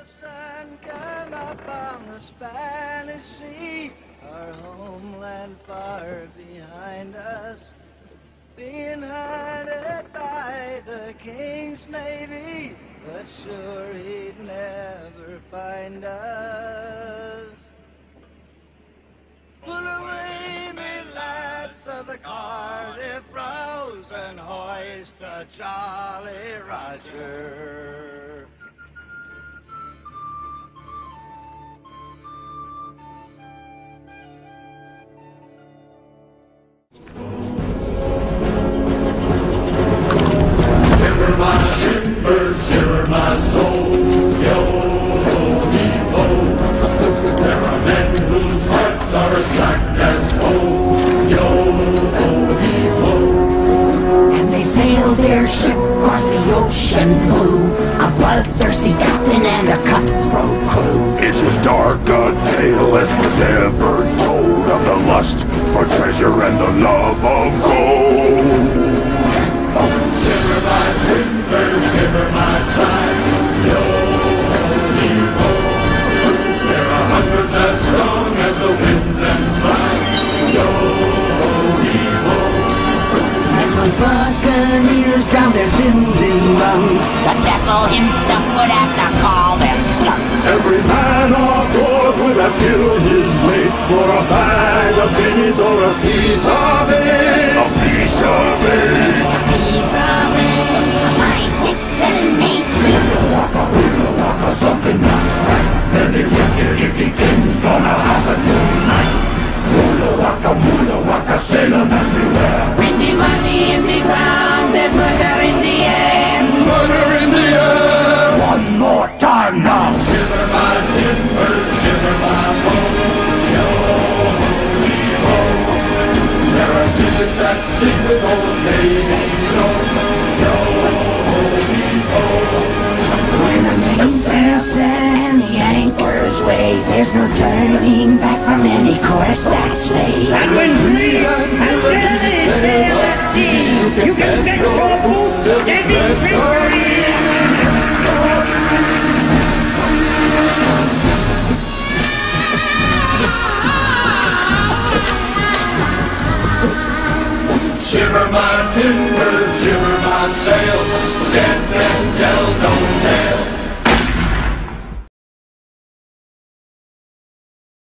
the sun come up on the Spanish Sea, our homeland far behind us, being hunted by the King's Navy, but sure he'd never find us. Pull away, me lads of the Cardiff Rose, and hoist the Jolly Roger. Shiver my soul. Yo ho. There are men whose hearts are as black as coal. Yo ho. And they sailed their ship across the ocean blue. A bloodthirsty captain and a cutthroat crew. It's as dark a tale as was ever told of the lust for treasure and the love of gold. Those buccaneers drowned their sins in rum. The devil himself would have to call them scum. Every man on board would have killed his mate for a bag of guineas or a piece of eight. A piece of eight. A Piece of it. Five, six, seven, eight. Something not right. Many wicked, icky things gonna happen sing with hee ho. When the mainsail set and the anchors weigh, there's no turning back from any course that's laid. And when we Shiver my timbers, shiver my sails. Dead men tell no.